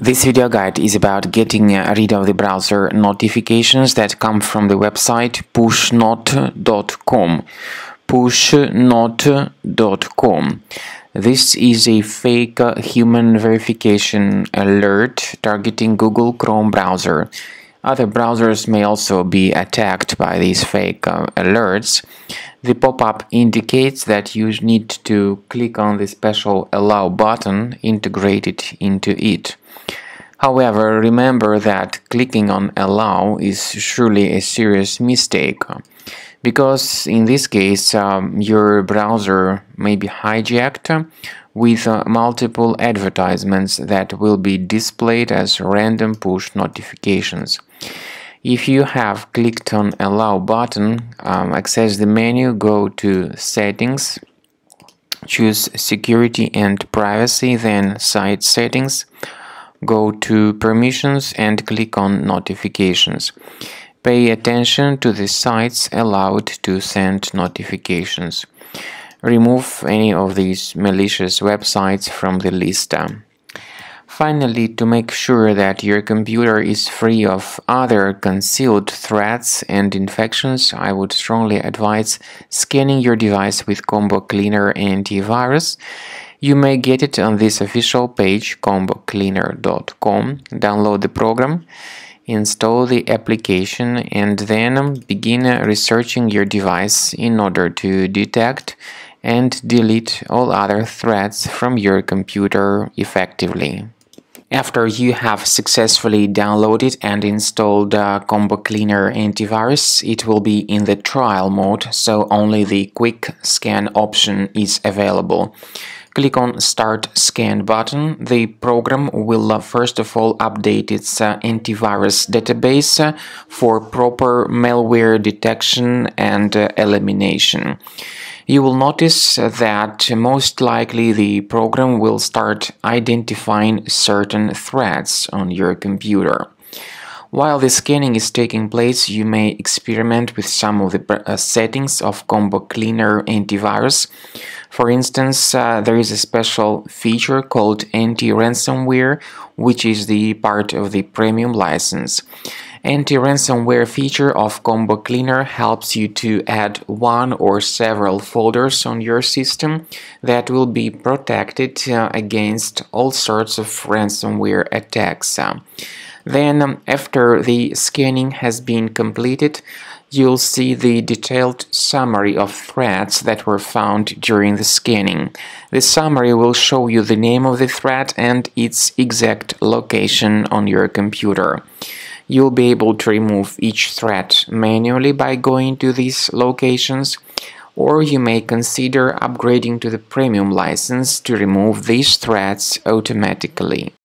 This video guide is about getting rid of the browser notifications that come from the website pushnott.com. pushnott.com. This is a fake human verification alert targeting Google Chrome browser. Other browsers may also be attacked by these fake uh, alerts. The pop-up indicates that you need to click on the special Allow button integrated into it. However, remember that clicking on Allow is surely a serious mistake because in this case um, your browser may be hijacked with uh, multiple advertisements that will be displayed as random push notifications. If you have clicked on Allow button, um, access the menu, go to Settings, choose Security and Privacy, then Site Settings, go to Permissions and click on Notifications. Pay attention to the sites allowed to send notifications. Remove any of these malicious websites from the list. Finally, to make sure that your computer is free of other concealed threats and infections, I would strongly advise scanning your device with Combo Cleaner Antivirus you may get it on this official page combocleaner.com. Download the program, install the application and then begin researching your device in order to detect and delete all other threats from your computer effectively. After you have successfully downloaded and installed uh, Combo Cleaner antivirus, it will be in the trial mode, so only the quick scan option is available. Click on Start Scan button. The program will uh, first of all update its uh, antivirus database uh, for proper malware detection and elimination. You will notice that most likely the program will start identifying certain threats on your computer. While the scanning is taking place, you may experiment with some of the settings of Combo Cleaner antivirus. For instance, uh, there is a special feature called anti-ransomware, which is the part of the premium license. Anti-ransomware feature of Combo Cleaner helps you to add one or several folders on your system that will be protected uh, against all sorts of ransomware attacks. Then, um, after the scanning has been completed, you'll see the detailed summary of threats that were found during the scanning. The summary will show you the name of the threat and its exact location on your computer. You'll be able to remove each threat manually by going to these locations, or you may consider upgrading to the premium license to remove these threats automatically.